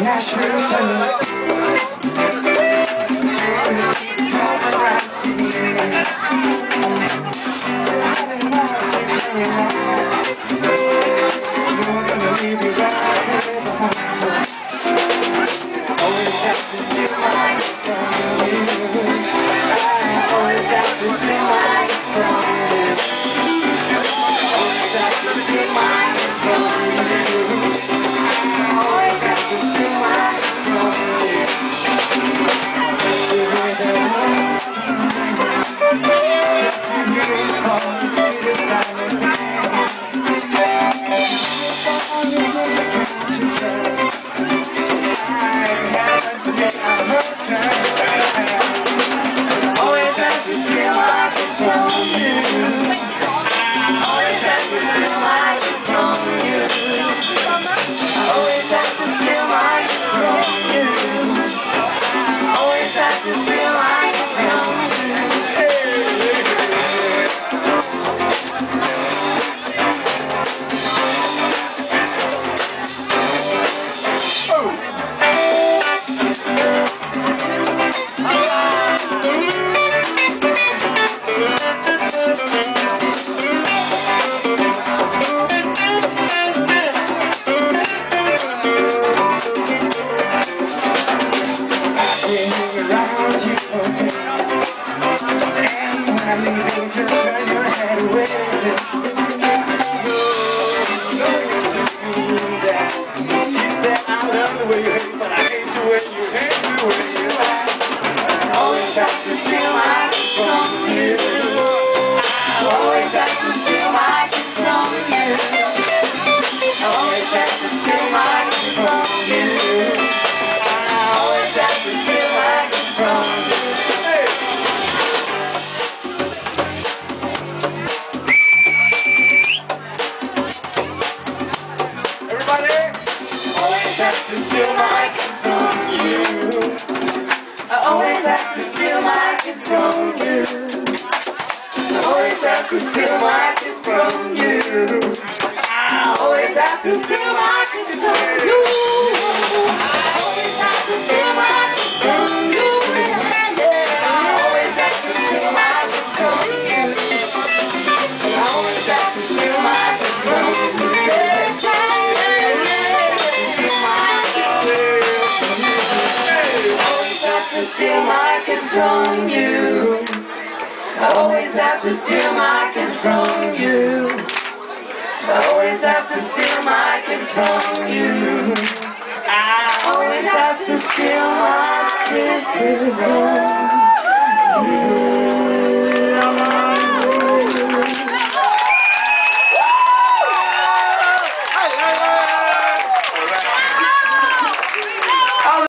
international tennis. And when I'm leaving, just turn your head away. She said, I love the way you hate, but I hate the way you hate the way you lie. Always have to steal my from you. I always have to have to steal my kiss from you. I always have to steal my kiss from you. I always have to steal my kiss from you. I always have to steal my kiss from you. I always have to steal steal my kiss from you. I always have to steal my kiss from you. I always have to steal my kiss from you. I always have to steal my kisses from you.